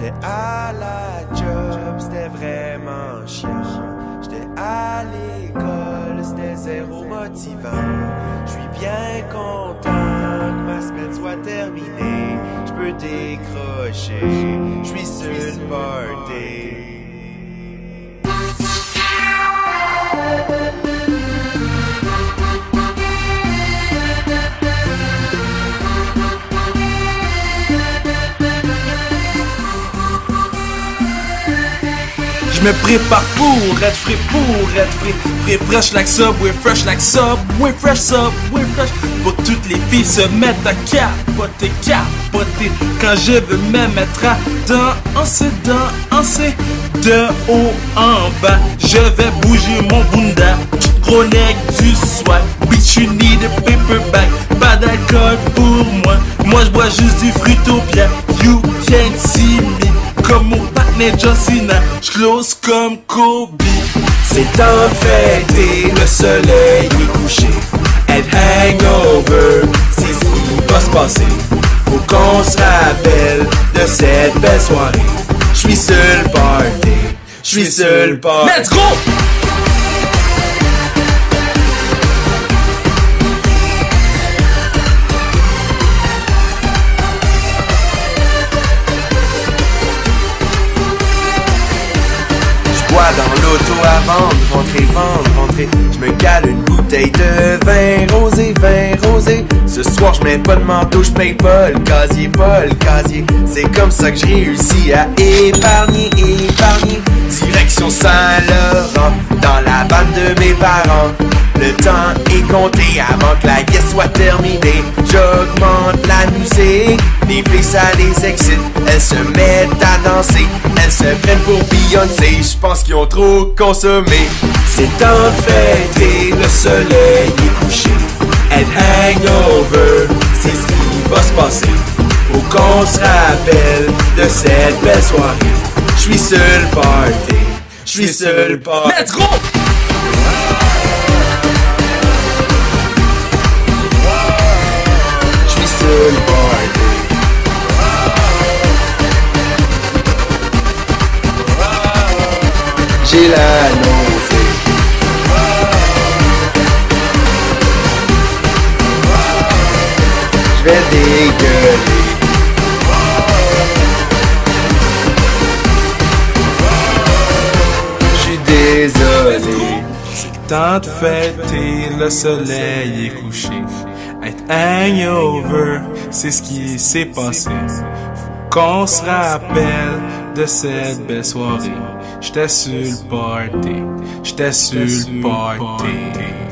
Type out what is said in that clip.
J'étais à la job, c'était vraiment chiant. J'étais à l'école, c'était zéro motivant. Je suis bien content que ma semaine soit terminée. Je peux décrocher, je suis sur le party. Je me prépare pour être frais, pour être frais. Frais fresh like sub, fresh like sub, fresh sub, fresh. Pour toutes les filles se mettent à capoter, capoter. Quand je veux me mettre à danser, danser. De haut en bas, je vais bouger mon bunda. Gros du swag, bitch you need a paper bag. Pas d'alcool pour moi, moi je bois juste du frutopia. You can't see me comme mon John Cena, j'close comme Kobe. C'est de fêter, le soleil est couché. And hangover, c'est ce qui va se passer. Faut qu'on se rappelle de cette belle soirée. J'suis seul party, j'suis seul party. Let's go! L'auto avant de rentrer, vendre, rentrer. J'me cale une bouteille de vin rosé, vin. Ce soir j'mets pas de manteau, j'paye pas le casier, pas le casier. C'est comme ça que j'ai réussi à épargner, épargner. Direction Saint-Laurent, dans la vanne de mes parents. Le temps est compté avant que la guest soit terminée. J'augmente la musique, les filles ça les excite. Elles se mettent à danser, elles se prennent pour Beyoncé. J'pense qu'ils ont trop consommé. C'est temps de fêter, le soleil hangover, c'est ce qui va se passer. Faut qu'on se rappelle de cette belle soirée. J'suis seul party, j'suis seul party. Let's go! J'suis seul party. J'ai la Temps de fêter, le soleil est couché. Être hangover, c'est ce qui s'est passé. Faut qu'on se rappelle de cette belle soirée. J'étais sur le party, j'étais sur le party.